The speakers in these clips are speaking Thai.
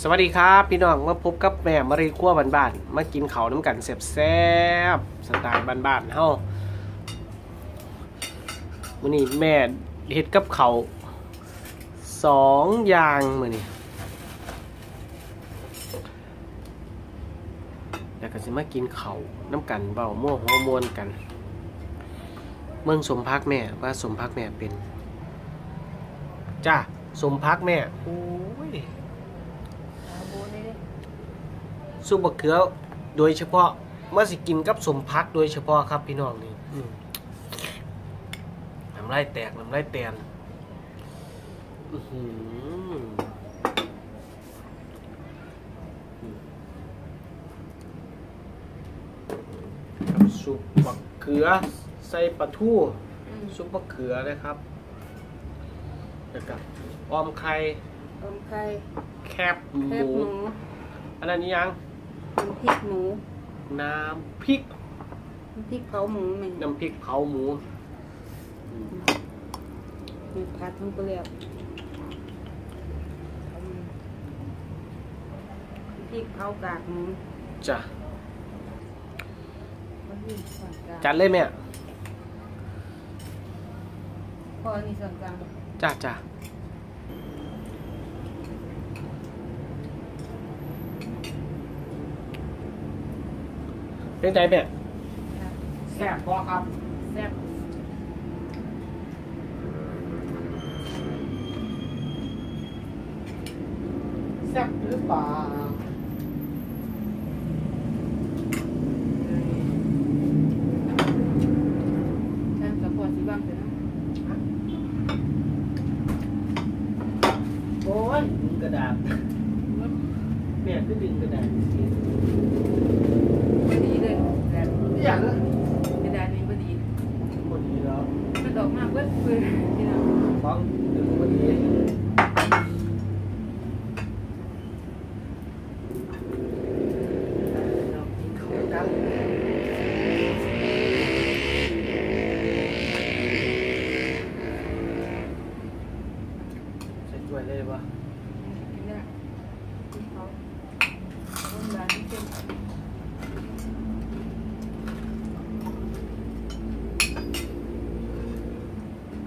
สวัสดีครับ พี่น้องมาพบกับแม่มารีขั้วบ้านๆมากินเขาน้ำกันแซบๆสไตล์บ้านๆเฮามื้อนี้แม่เฮ็ดกับเขาสองอย่างมื้อนี้แล้วก็สิมากินเขาน้ำกันเบาม่วหัวมวนกัน เมืองสมพักแม่ว่าสมพักแม่เป็น จ้าสมพักแม่โอ้ย ซุปบะเขือโดยเฉพาะเมื่อสิกินกับสมพักโดยเฉพาะครับพี่น้องนี่อืมน้ำลายแตกน้ำลายแตนอื้อหือกับซุปบะเขือใส่ปลาทูซุปบะเขือนะครับแล้วกับออมไข่ ต้มไข่แคบหแคบมูหมูอันนั้นยังน้ำพริกหมูน้ำพริกน้ำพริกเผาหมูแม่งน้ำพริกเผาหมูอืมมีผัดทั้งเปลือกน้ำพริกเผากากหมูจ้ะก็คือส่วนกลางจัดเลยแม่พออันนี้ส่วนกลาง จ้ะจ้ะ เป็นใจแม่ค่ะแซ่บพอครับแซ่บแซ่บหรือเปล่าแซ่บกับพอสิบ้างเถอะนะโอ้ยดึงกระดาษแม่ก็ดึงกระดาษสิ พอดีเลยแบบ อย่างนั้น กระดาษนี้พอดี หมดนี้แล้ว มัน ออกมาเบิดเปื่อยพี่น้อง ฟังดึงพอดีเรากินข้าวกันใส่ถ้วยเลยปะ กินได้กินเขาต้นบานนี่เป็น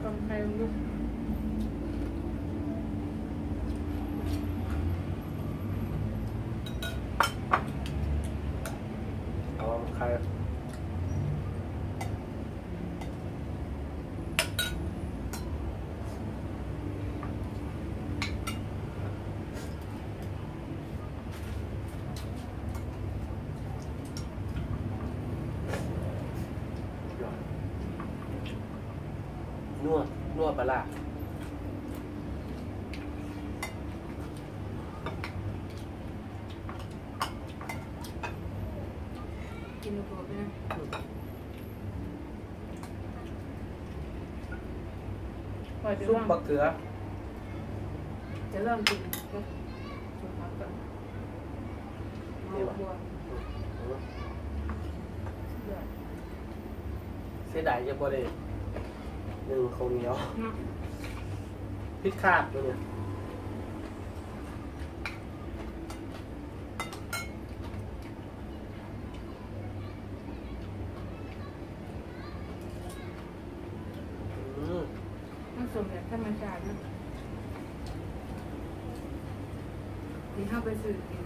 ต้มไข่ลูก เอาใคร นั วนัวปลาร้ากินลูกโดดไปนะพอจะซุปเริ่มบะเขือจะเริ่มกินก็ชุบพักก่อนเอาบัวเดือดเสียดายจะบ่ได้หนึ่งข้าวเหนียวเนาะพริกคาดตัวเนี่ยอืมมันสมแบบธรรมชาตินะที่เข้าไปซื้อกิน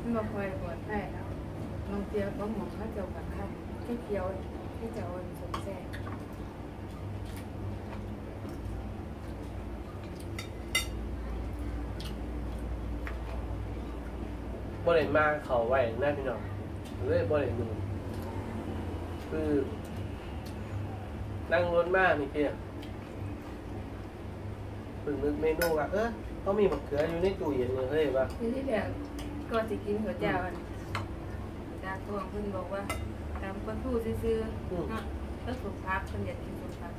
มันบอกคอยปวดได้แล้วลองเจียวก็หมองเขาเจียวกับข้าวแค่เคี้ยวแค่เจียวสมแซ่ บ่ได้มาเขาไว้หน้าพี่น้องเลยบ่ได้มือคือนั่งรถมานี่เพียเพิ่งนึกเมนูว่าเออเขามีมะเขืออยู่ในตู้เย็นเลยเฮ้ยว่าทีที่แรกก็จะกินข้าวเจ้าอันดาทวงเพิ่นบอกว่าตามคนพูดซื่อๆเนาะก็สุภาพเพิ่นอยากกินสุภาพ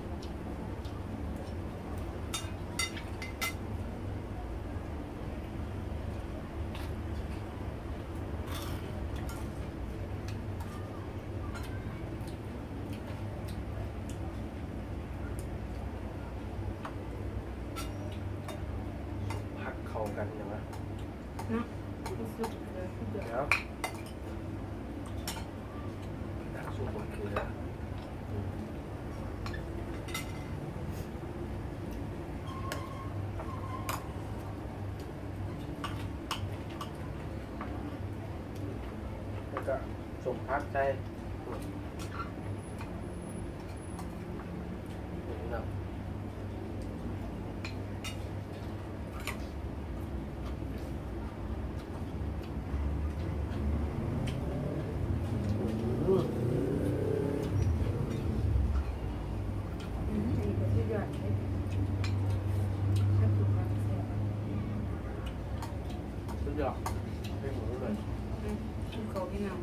พักเข้ากันใช่ไหม เเนาะสุดเลยสุดยอด เดี๋ยวตักซุปมะเขือแล้วก็ สมพักใจนี่นะ อืม อืมอันนี้ก็สุดยอดเลยถ้าถูกวางเสียบ สุดยอดให้หมูเลย อืมกินเขาพี่น้อง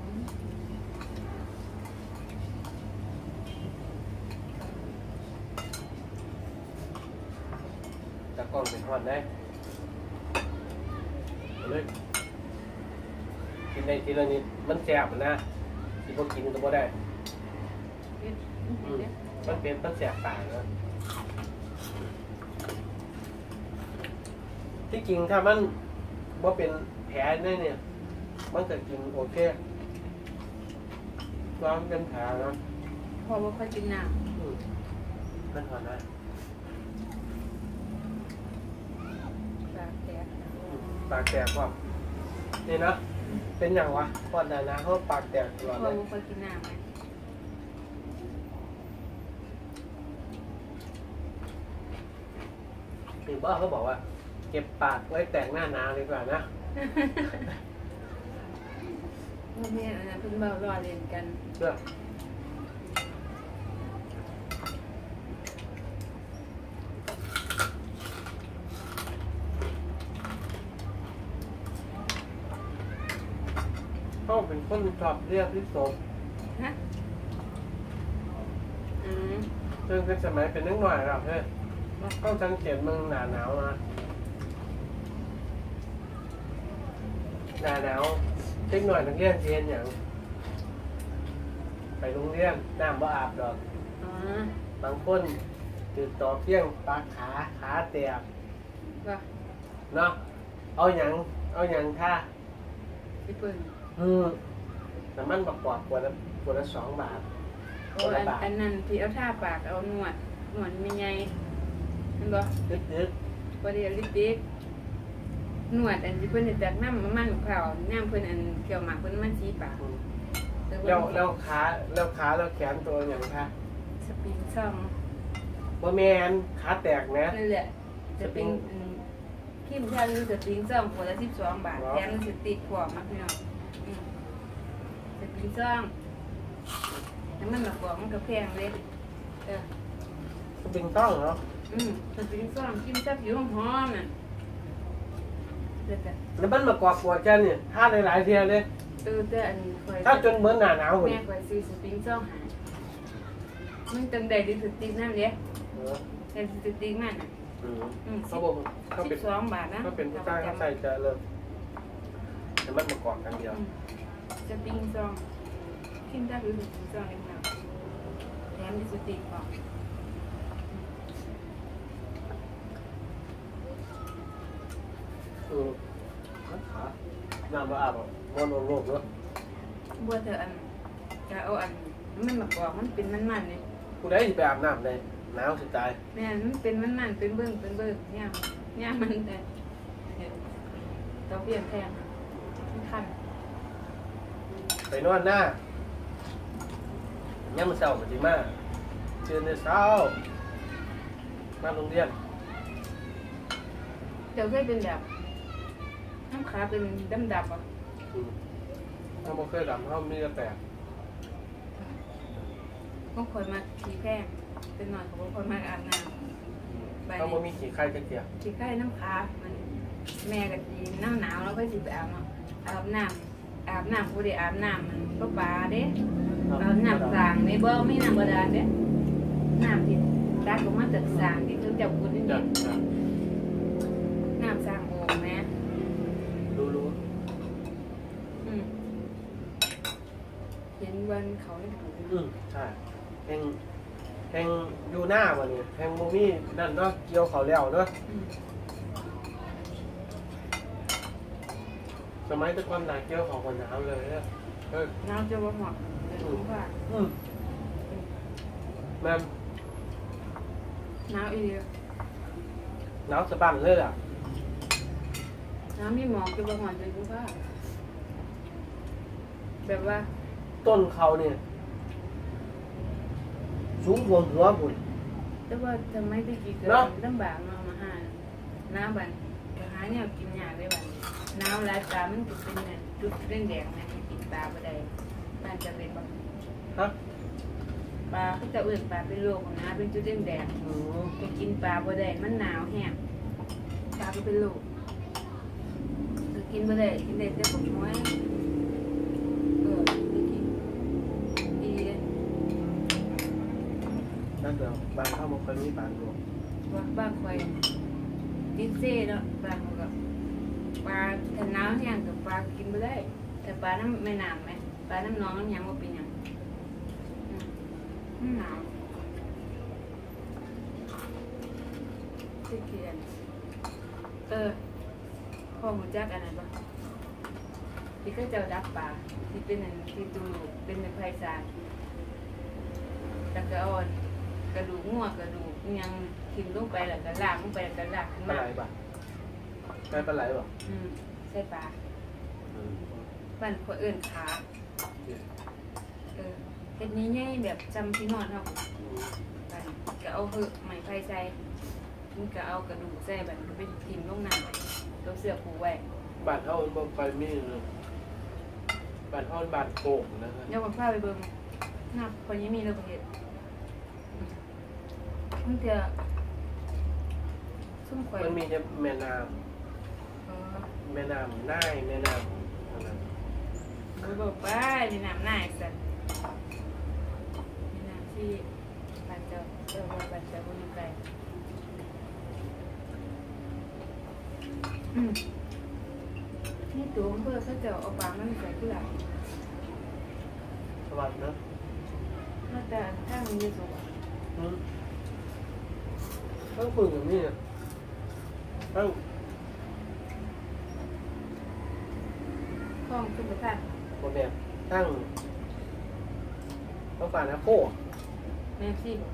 ตะ กล้องเป็นทอดได้เอาเลยกินได้ทีละนิดมันแซ่บนะที่พวกกินก็บ่ได้เฮ็ดอืมเฮ็ดมันเป็นมันแสบปากนะที่จริงถ้ามันว่าเป็นแผลเนี่ยเนี่ย มันจะกินโอเคร้อนเป็นแผลนะพอบ่ค่อยกินน้อืมมันหอนนะำปากแตก ปากแตกว่านี่นะ เป็นอย่างวะก่อนหน้านะเขาปากแตกตลอดพเลอยบ่ค่อยกินน้ำไหมหรือว่าเขาบอกว่า เก็บปากไว้แต่งหน้าหนาวดีกว่านะพ่อแม่อันนั้นเพิ่นเบารอเล่นกัน เพื่อ เขาเป็นคนชอบเรียกที่โสมฮะอืมซึ่งเป็นสมัยเป็นนึกหน่อยครับเฮ้ยต้องสังเกตมึงหนาหนาวนะหนาหนาวเล็กหน่อยนักเรียนเรียนอย่างไปโรงเรียนน้ำบ่อาบดอก อ๋อบางคนตื่นต่อเพียงปากขาขาแตกว่าเนาะเอาอย่างเอาอย่างท่า พี่เปิ้นอืมน้ำมันบักกวาดขวดละขวดละสองบาท โอ้อันอันนั้นที่เอาท่าปากเอาหนวดหนวดมีไงเห็นบ่ดึกดึกบ่ได้ลิปติกหนวดอันที่เพิ่นเฮ็ดจากน้ำมันมันขาวน้ำเพิ่นอันเกี่ยวหมากเพิ่นมันสีปากๆอืมแต่ว่าแล้วแล้วขาแล้วขาแล้วแขนตัวอย่างท่าสปริงซ่อมว่าแมนขาแตกนะนั่นแหละสปริง อืมครีมทาลิปสปริงซ่อมขวดละ12บาทว้าวแถมสติกพร้อมมาพี่น้องอืมสปริงซ่อมน้ำมันมะกอกมันก็แพงเลยเออจริงต้องเนาะอืมสปริงซ่อมกินจับอยู่หอมๆน่ะเด็ดน้ำมันบักกวาดขวดแกเนี่ยท่าหลายๆเทียเลยเออแต่อันคอยถ้าจนเหมือนหนาหนาวหุ่นแม่คอยซื้อสปริงซ่อมหามันจังใดดิสติกนั่นเด้เออแต่สติกมันน่ะ อืมอืมเขาบอกเขาสิเป็นบสองบาทนะเขาเป็นผู้ชายเขาใส่จะเริ่มน้ำมันบักกวาดกันเดียวอืมสปริงซ่อมกินได้หรือสปริงซ่อมเองนะแถมดิสติกบอกอืมขาน้ำบ่อาบอะวนโลกเนาะบัวเธออันจะเอาอันมันมากอกมันเป็นมันๆเนี่ยผู้ใดสิไปอาบน้ำเลย หนาวสิตายแม่นมันเป็นมันๆเป็นเบิ้งเป็นเบิ้งเนี่ยเนี่ยมันแต่ตัวเปลี่ยนแพงมันคันไปนอนหน้าย่ามมันเศร้ามันสิมาเชิญในเช้ามาโรงเรียนเดี๋ยวเคยเป็นแบบน้ำขาเป็นดำๆอะอืมถ้าบ่เคยดำเขามีแต่แปลกบางคนมาขี่แพง เป็นหน่อยของบางคนมาอาบน้ำเขาบ่มีขี้ไข่จักเที่ยขี่ใกล้น้ำขามันแม่กับจีหนาวหนาวๆแล้วก็สิไปอาบน้ำอาบน้ำอาบน้ำผู้ใดอาบน้ำมันก็ปลาเด้อาบน้ำสางไม่บ่ไม่น้ำบาดาลเด้น้ำที่ตักออกมาจากสางที่เขาจับกุดนี่จ้ะจ้ะน้ำสางโอ่งแม่รู้รู้อืมเห็นวันเขาในถุงอืมใช่แห่ง แห่งอยู่หน้าบ่นี่แห่งบ่มีนั่นเนาะเกี่ยวเขาแล้วเนาะอืมสมัยแตะกอนหนาเกี่ยวของคนหนาวเลยเนี่ยเออน้ำจะบ่หมดเดี๋ยวรู้ว่าอืมแม่นน้ำอีเดียหนาวสะบั้นเลยอะน้ำมีหมอกจะบ่หมดจะรู้ว่าแบบว่า ต้นเขาเนี่ย สูงหัวหัวบุญแต่ว่าทำไมตะกี้เกิดเนาะลำบากเนาะมาหาน้ำบันก็หาเนี่ยกินยากเลยบันน้ำลายตามันจะเป็นเนี่ยจุดแดงๆนะมันกินตาบ่ได้บ้านจะเป็นบ่ฮะปลาเขาจะอื่นปลาเป็นโรคของน้ำเป็นจุดแดงอืมๆไปกินปลาบ่ได้มันหนาวแห้งปลาก็เป็นโรคคือกินบ่ได้กินได้แต่ปกน้อย นั่นเดี๋ยวบ้านเข้ามาคยมีบานดูว่าบ้านคอยติเซ่เนาะบานเขาก็ปลาถ้านาวแห้งกับปลากินบ่ได้ แต่ปลาน้ำแม่น้ำไหมปลาน้ำหนองน้ำหยังบ่เป็นยังนหนาวสิเกียนเออพ่อหูจักอันนั้นปะที่ก็เจ้าดักปลาที่เป็นที่ตูเป็นในไพศาลแล้วก็อาอัน กระดูกงัวกระดูกอิหยังทิ่มลงไปแล้วก็ลากลงไปแล้วก็ลากขึ้นปลามาไหลป่ะใช่ปลาไหลป่ะอืมใส่ปลาอืมบ้านคนอื่นขาเออเฮ็ดนี้ใหญ่แบบจำที่นอนเฮาบ้านก็เอาคือไม้ไผ่ใส่มันก็เอากระดูกใส่บัดก็ไปทิ่มลงน้ำตัวเสื้อผูกไว้บ้านเขาบ่ค่อยมีเลยบ้านเขาบ้านโป่งนะครับเดี๋ยวผมพาไปเบิ่งหน้าคนยังมีระเบิด มันจะซุ่มข่อยมันมีจะแม่น้เออำแม่น้ำน่ายแม่น้ำอะไรบ่บอกไปมีน้ำหน้าอีกสันมีน้ำที่บ้านเจ้าเจ้าว่าบ้านเจ้าบ่มีไกลอืมนี่ตัวอำเพื่อเขาเจ้าเอาปลามันใส่ผู้หลังสวัสดีนะมาแต่ถ้ามันอยู่สูง อืม ต้องฝึกอย่างนี้นะต้องคล้องขึ้นไปท่านโมแบบตั้งต้องฝ่านะโคแม่ซี่บอก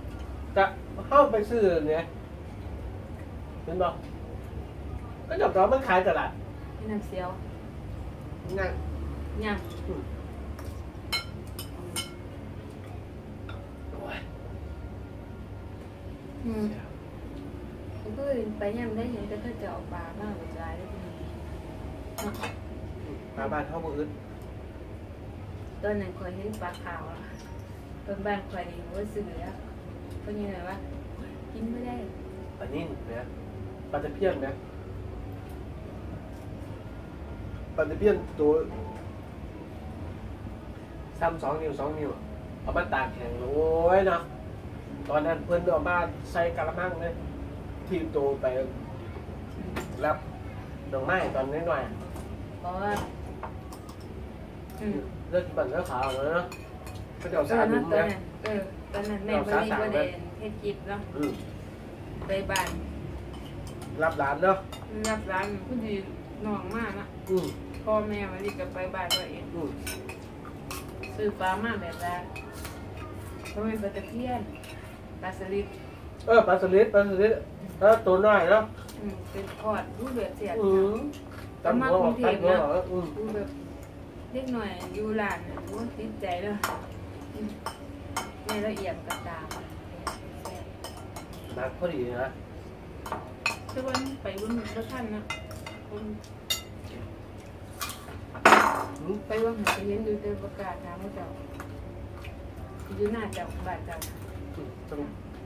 จะเข้าไปซื้อเนี่ยเห็นบ่ก็จบตอนมันขายตลาดให้น้ำเสียวนั่งยังอืมโอ้ย อืมผมก็ไปยังได้เห็นแต่เขาจะเอาปลาบ้างกระจายได้ทีนี้เนาะมาบ้านเข้าบ่อึดตอนนั้นคอยเห็นปลาขาวอะตอนบ้านคอยนี่ว่าซื้อแล้วก็ยังไงว่ากินไม่ได้ปลานิ่นเนี่ยปลาตะเพียนเนี่ยปลาตะเพียนตัวซ้ำสองนิ้วสองนิ้วอะเอามาตากแข็งโอ้ยเนาะตอนนั้นเพิ่นเอามาใส่กะละมังเลย ทีมโตไปรับดอกไม้ตอนน้อยๆอะเพราะว่าอืมเลือกบัตรเลือกขาวเลยเนาะก็จะตอเอานสานั้ดุนมตอนเนี่ยนั้นเออตอนนั้นแม่บริบริเฮ็ดกิบเนาะอืมไปบ้านรับร้านเนาะรับร้านผู้ดีน้องมากนะอืมพ่อแม่วันนี้ก็ไปบ้านตัวเอง อืมซื้อปลามาแบบว่าเพราะเป็นปลาตะเพียนปลาสลิด เออปลาสลิดปลาสลิดถ้าตัวน้อยเนาะอืมเป็นทอดรูปแบบเสียดอืมตัดหัวออกตัดหัวออกอืมรูปแบบเล็กหน่อยอยู่ร้านเนี่ยรู้ติดใจเลยอืมในละเอียดกระตามหนักพอดีนะทุกวันไปบุญพระท่านนะบุญอืมไปว่าผมไปเห็นดูเตประกาศทางพระเจ้าอยู่หน้าเจ้าบาทเจ้าต้องอ๋อเลยมาประกาศทางพระเจ้าจักว่าอืมต้องยักมันหรอกก็หยอกมาทั้งบกจ้ะเราบุญได้ก็เจ้ากิโลมันแบบนั้นอืมแล้วก็กิโลต่างเตยเลยบ้านเขา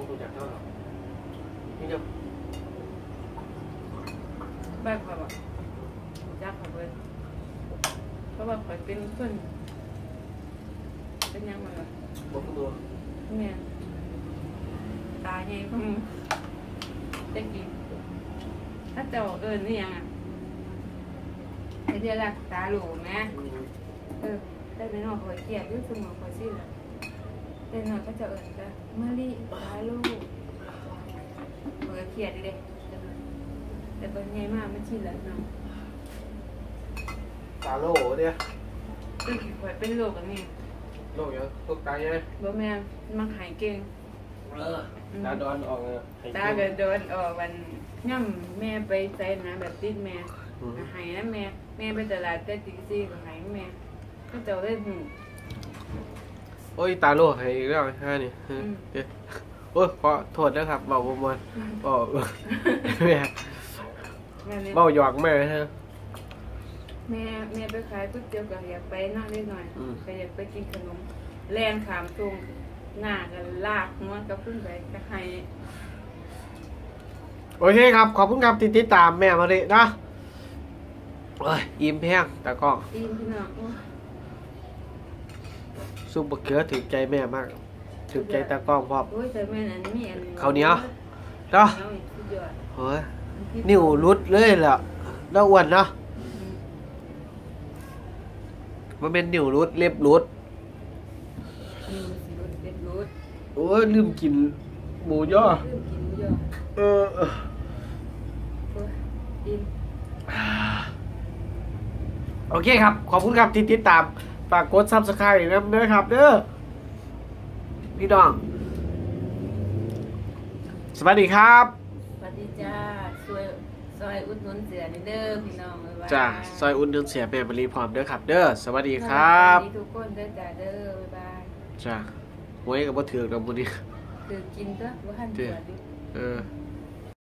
วกตัวจับเขาหรอนี่จะบ้านเขาบอกจักเขาเบิดเพราะว่าข่อยเป็นคนเป็นหยังไงวะบอกตัวแม่นตาใหญ่ก็มึงจะกินถ้าเจ้าเอิญนี่ยังอะไอ้เดี๋ยวรักตาหลูแม่เออแต่ในนอกข่อยเกลียดอยุ่สมองข่อยสิล่ะ แต่นอกก็จะเอิญก็มาลีตาลูกข่อยก็เครียดดิเด้แต่ตอนใหญ่มากมันชินแล้วเนาะตาโลเนี่ยตึ้งข่อยเป็นโรคอันนี้โลกยังตกตายยังบ่แม่นมันหายเก่งเออตาดอนออกเลยตาก็โดนออกวันย่ำแม่ไปใส่นะแบบติดแม่อืมหายนะแม่แม่ไปตลาดแต่ตีสี่ก็หายแม่ก็เจ้าได้หูโอ้ยตาโลให้อีกแล้วฮะนี่เออเดี๋ยวโอ้ยขอโทษนะครับเบาประมวลเบาแม่แม่เนี่ยเบาหยอกแม่ฮะแม่แม่ไปขายก๋วยเตี๋ยวก็อยากไปนั่งนิดหน่อยอืมก็อยากไปกินขนมแลนขามตรงหน้ากันลากหัวกับขึ้นไปก็ให้โอเคครับ ขอบคุณครับที่ติดตามแม่มาเลยนะโอ้ยอิ่มแพงตากล้องตีนพี่น้องโอ้ย ซุปบะเขือถึงใจแม่มาก ถึงใจตากล้องพร้อมโอ้ยแต่แม่นั้นมีอันข้าวเหนียวเนาะเหนียวอีกสุดยอดเฮ้ยนิ้วรุดเลยแหละแล้วอ้วนเนาะอืมมันเป็นนิ้วรุดเล็บรุดอืมสิรุดเด็ดรุดโอ้ยลืมกินหมูย่อเริ่มกินหมูยอเออเออโอ้ยกินโอเคครับ ขอบคุณครับที่ติดตาม ฝากกด subscribe นะเด้อครับเด้อพี่น้อง สวัสดีครับ สวัสดีจ้าซอยซอยอุดหนุนเสื้อนี่เด้อพี่น้องบ๊ายบายจ้าซอยอุดหนุนเสื้อแม่บรีพร้อมเด้อครับ เด้อสวัสดีครับสวัสดีทุกคนเด้อจ้าเด้อบ๊ายบายจ้าหวยกับบ่ถือกแล้วมื้อนี้คือกินเด้อบ่ทันเด้เกิอดดิเอออ